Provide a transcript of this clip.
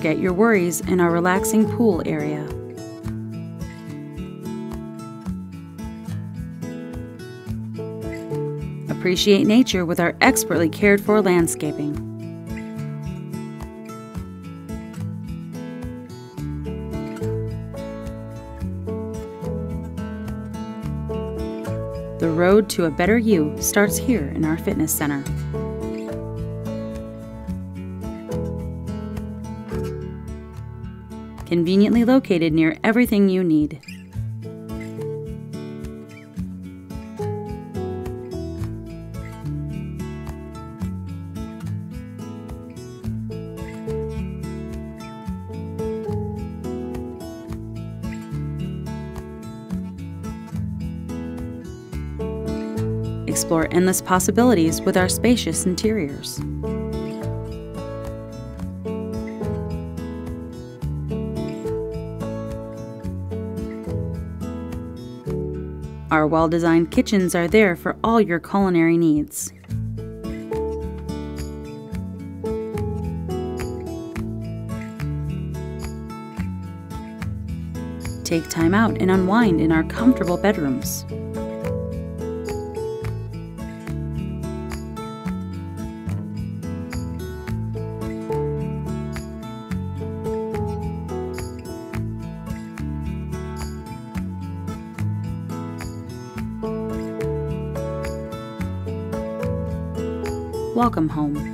forget your worries in our relaxing pool area. Appreciate nature with our expertly cared for landscaping. The road to a better you starts here in our fitness center. Conveniently located near everything you need. Explore endless possibilities with our spacious interiors. Our well designed kitchens are there for all your culinary needs. Take time out and unwind in our comfortable bedrooms. Welcome home.